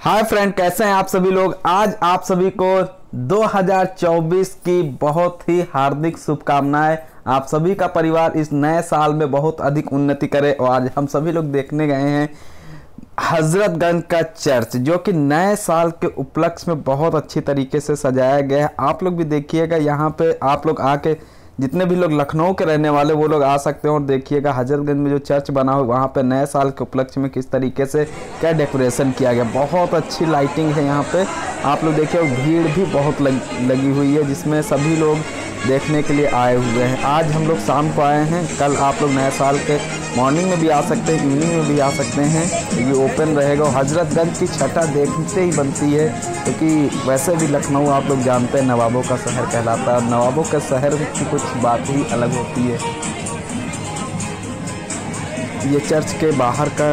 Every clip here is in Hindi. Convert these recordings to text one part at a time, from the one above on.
हाय फ्रेंड, कैसे हैं आप सभी लोग? आज आप सभी को 2024 की बहुत ही हार्दिक शुभकामनाएँ। आप सभी का परिवार इस नए साल में बहुत अधिक उन्नति करे और आज हम सभी लोग देखने गए हैं हजरतगंज का चर्च, जो कि नए साल के उपलक्ष्य में बहुत अच्छी तरीके से सजाया गया है। आप लोग भी देखिएगा, यहाँ पे आप लोग आके जितने भी लोग लखनऊ के रहने वाले वो लोग आ सकते हैं और देखिएगा हजरतगंज में जो चर्च बना हुआ वहाँ पे नए साल के उपलक्ष्य में किस तरीके से क्या डेकोरेशन किया गया। बहुत अच्छी लाइटिंग है यहाँ पे। आप लोग देखिए भीड़ भी बहुत लग, लगी हुई है जिसमें सभी लोग देखने के लिए आए हुए हैं। आज हम लोग शाम को आए हैं। कल आप लोग नए साल के मॉर्निंग में भी आ सकते हैं इवनिंग में भी आ सकते हैं। ये ओपन रहेगा हजरतगंज की छठा देखते ही बनती है, क्योंकि तो वैसे भी लखनऊ आप लोग जानते हैं, नवाबों का शहर कहलाता है। नवाबों के शहर की कुछ बात ही अलग होती है। ये चर्च के बाहर का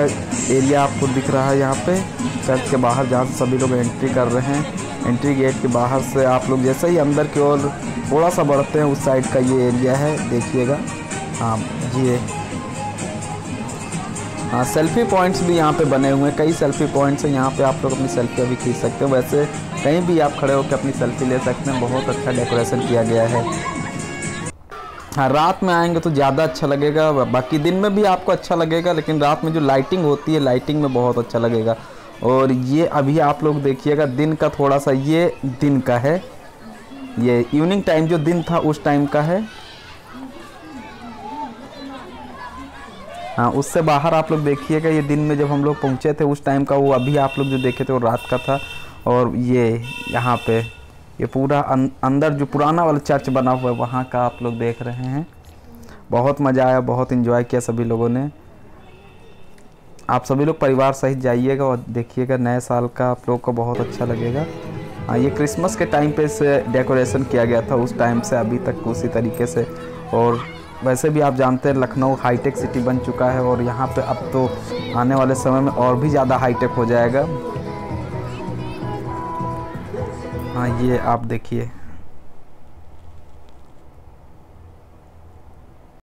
एरिया आपको दिख रहा है यहाँ पे। चर्च के बाहर जहाँ से सभी लोग एंट्री कर रहे हैं। एंट्री गेट के बाहर से आप लोग जैसे ही अंदर की ओर थोड़ा सा बढ़ते हैं, उस साइड का ये एरिया है, देखिएगा। हाँ जी। हाँ सेल्फी पॉइंट्स भी यहाँ पे बने हुए हैं। कई सेल्फी पॉइंट्स हैं। यहाँ पे आप लोग अपनी सेल्फी अभी खींच सकते हो। वैसे कहीं भी आप खड़े होकर अपनी सेल्फी ले सकते हैं। बहुत अच्छा डेकोरेशन किया गया है। हाँ रात में आएँगे तो ज़्यादा अच्छा लगेगा। बाकी दिन में भी आपको अच्छा लगेगा, लेकिन रात में जो लाइटिंग होती है लाइटिंग में बहुत अच्छा लगेगा। और ये अभी आप लोग देखिएगा, दिन का थोड़ा सा ये दिन का है। ये इवनिंग टाइम जो दिन था, उस टाइम का है। हाँ उससे बाहर आप लोग देखिएगा ये दिन में जब हम लोग पहुँचे थे उस टाइम का वो अभी आप लोग जो देखे थे वो रात का था। और ये यहाँ पे ये पूरा अं, अंदर जो पुराना वाला चर्च बना हुआ है वहाँ का आप लोग देख रहे हैं। बहुत मज़ा आया बहुत इन्जॉय किया सभी लोगों ने। आप सभी लोग परिवार सहित जाइएगा और देखिएगा नए साल का आप लोग को बहुत अच्छा लगेगा। हाँ ये क्रिसमस के टाइम पे से डेकोरेशन किया गया था उस टाइम से अभी तक उसी तरीके से। और वैसे भी आप जानते हैं लखनऊ हाईटेक सिटी बन चुका है और यहाँ पे अब तो आने वाले समय में और भी ज़्यादा हाईटेक हो जाएगा। हाँ ये आप देखिए।